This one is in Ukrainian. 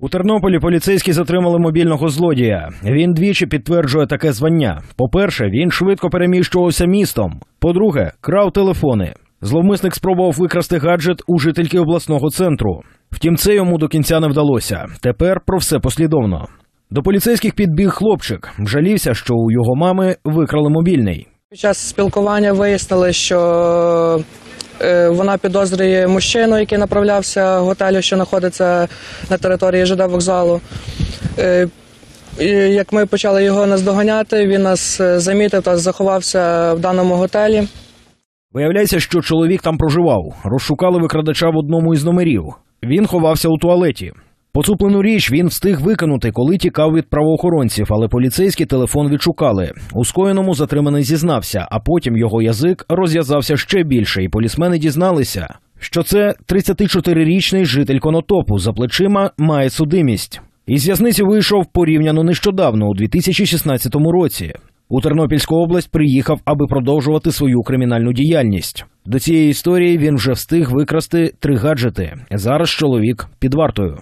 У Тернополі поліцейські затримали мобільного злодія. Він двічі підтверджує таке звання. По-перше, він швидко переміщувався містом. По-друге, крав телефони. Зловмисник спробував викрасти гаджет у жительки обласного центру. Втім, це йому до кінця не вдалося. Тепер про все послідовно. До поліцейських підбіг хлопчик. Жалівся, що у його мами викрали мобільний. Під час спілкування вияснили, що вона підозрює мужчину, який направлявся в готелю, що знаходиться на території ЖД вокзалу. Е, Як ми почали його наздоганяти, він нас е, замітив та заховався в даному готелі. Виявляється, що чоловік там проживав. Розшукали викрадача в одному із номерів. Він ховався у туалеті. Поцуплену річ він встиг викинути, коли тікав від правоохоронців, але поліцейські телефон відшукали. У скоєному затриманий зізнався, а потім його язик розв'язався ще більше, і полісмени дізналися, що це 34-річний житель конотопу за плечима має судимість. Із в'язниці вийшов порівняно нещодавно, у 2016 році. У Тернопільську область приїхав, аби продовжувати свою кримінальну діяльність. До цієї історії він вже встиг викрасти три гаджети. Зараз чоловік під вартою.